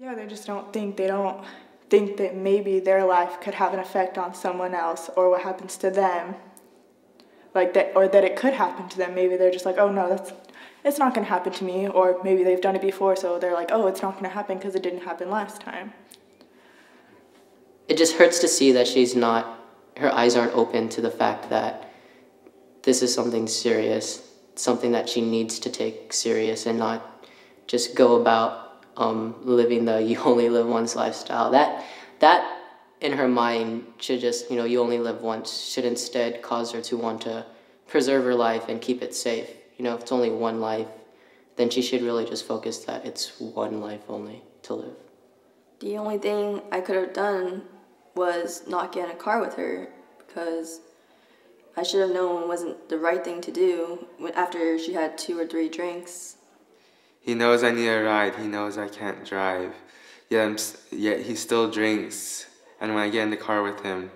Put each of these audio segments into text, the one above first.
Yeah, they just don't think, they don't think that maybe their life could have an effect on someone else or what happens to them. Like that, or that it could happen to them. Maybe they're just like, oh no, that's, it's not gonna happen to me. Or maybe they've done it before, so they're like, oh, it's not gonna happen because it didn't happen last time. It just hurts to see that she's not, her eyes aren't open to the fact that this is something serious, something that she needs to take serious and not just go about um, living the you only live once lifestyle. That, that in her mind should just, you know, you only live once, should instead cause her to want to preserve her life and keep it safe. You know, if it's only one life, then she should really just focus that it's one life only to live. The only thing I could have done was not get in a car with her because I should have known it wasn't the right thing to do after she had two or three drinks. He knows I need a ride. He knows I can't drive. Yet, yet he still drinks. And when I get in the car with him,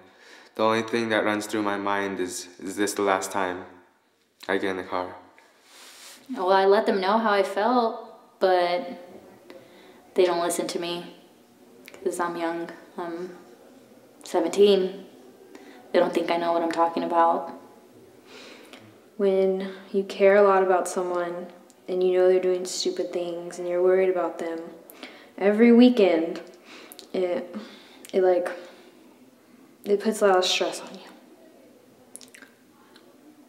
the only thing that runs through my mind is, is this the last time I get in the car? Well, I let them know how I felt, but they don't listen to me because I'm young. I'm 17. They don't think I know what I'm talking about. When you care a lot about someone and you know they're doing stupid things and you're worried about them, every weekend it it like it puts a lot of stress on you.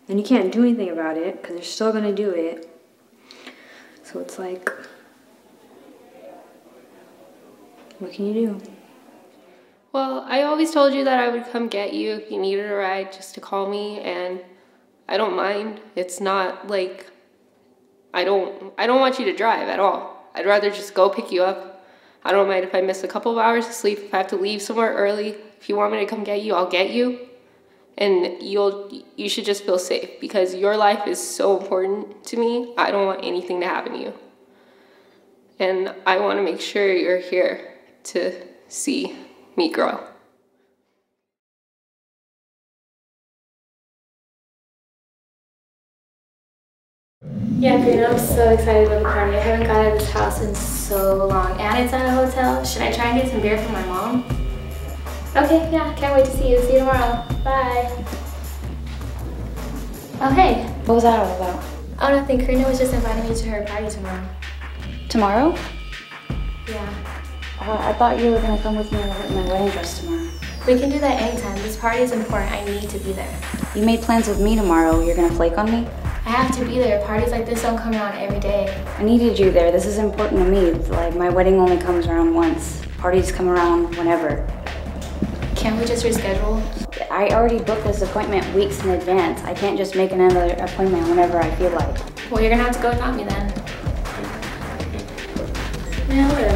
And you can't do anything about it because they're still gonna do it. So it's like, what can you do? Well, I always told you that I would come get you if you needed a ride just to call me and I don't mind. It's not like I don't I don't want you to drive at all. I'd rather just go pick you up. I don't mind if I miss a couple of hours of sleep, if I have to leave somewhere early. If you want me to come get you, I'll get you. And you'll you should just feel safe because your life is so important to me. I don't want anything to happen to you. And I want to make sure you're here to see me grow. Yeah, Green, I'm so excited about the party. I haven't got out of this house in so long. And it's at a hotel. Should I try and get some beer for my mom? Okay, yeah, can't wait to see you. See you tomorrow. Bye. Oh, hey. What was that all about? Oh, nothing. Karina was just inviting me to her party tomorrow. Tomorrow? Yeah. Uh, I thought you were going to come with me in my wedding dress tomorrow. We can do that anytime. This party is important. I need to be there. You made plans with me tomorrow. You're going to flake on me? I have to be there. Parties like this don't come around every day. I needed you there. This is important to me. like my wedding only comes around once. Parties come around whenever. Can't we just reschedule? I already booked this appointment weeks in advance. I can't just make another appointment whenever I feel like. Well, you're gonna have to go without me then. Yeah,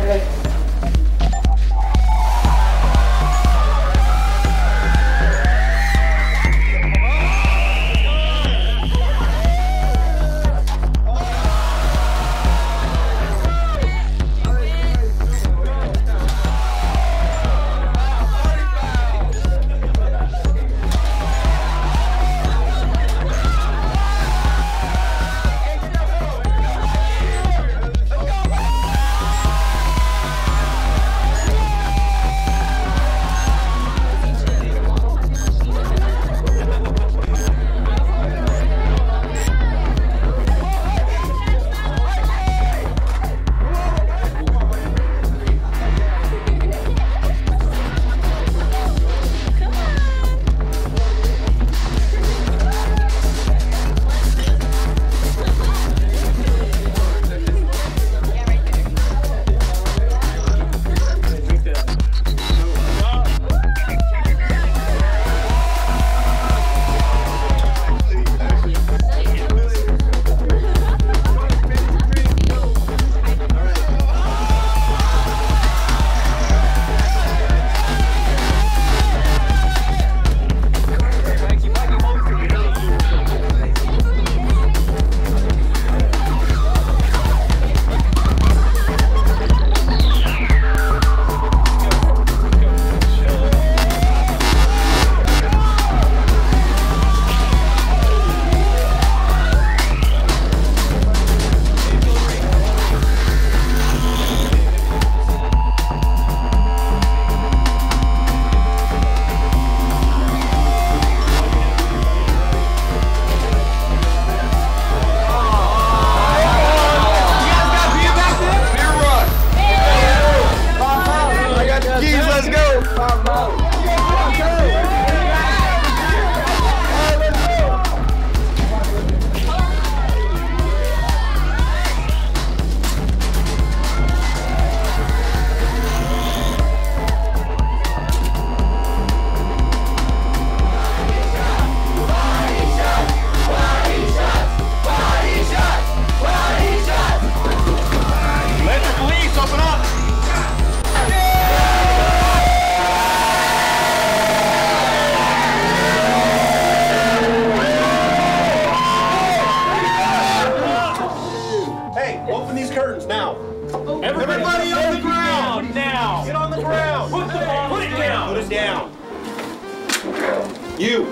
You,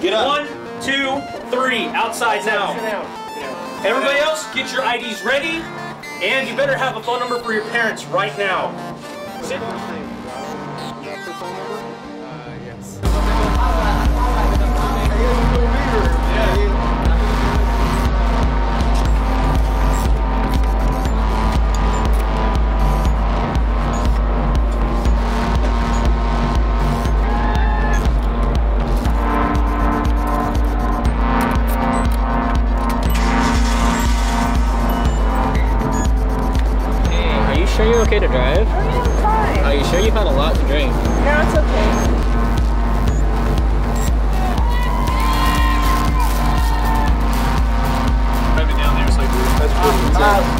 get up. One, two, three. Outside now. Everybody else, get your IDs ready. And you better have a phone number for your parents right now. Sit. Sure you're okay to drive? Oh, yeah, I'm fine. Are you sure you've had a lot to drink? No, it's okay. Driving down there, it's like that's pretty um, intense.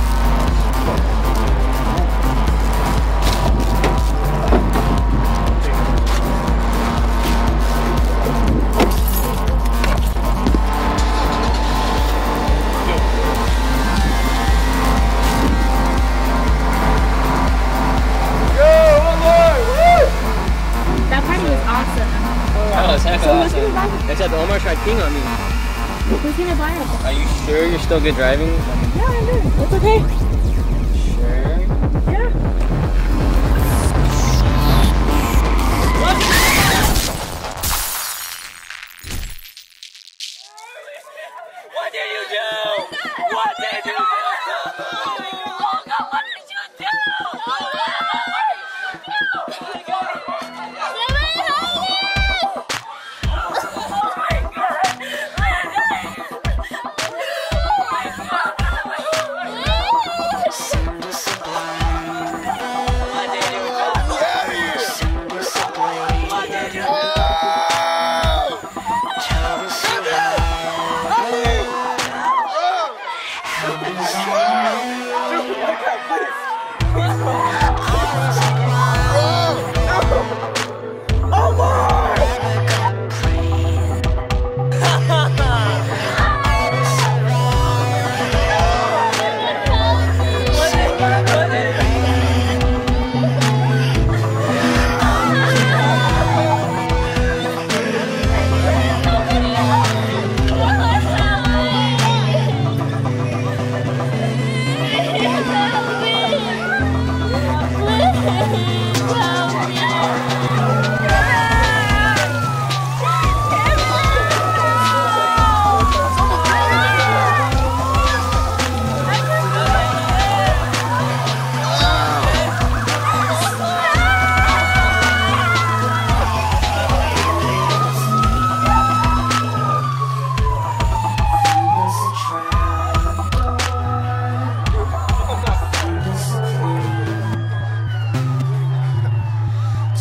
Gonna Omar tried peeing on me. Who's gonna buy us? Are you sure you're still good driving? Yeah, I'm good. It's okay. Sure. Yeah.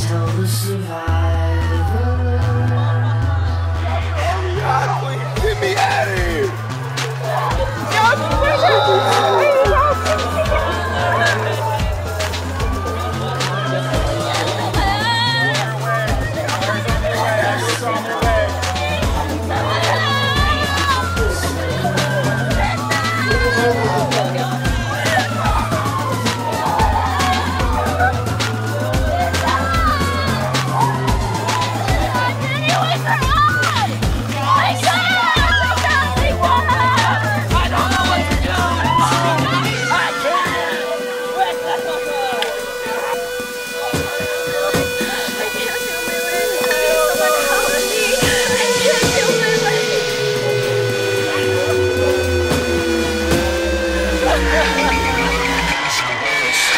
tell to survive.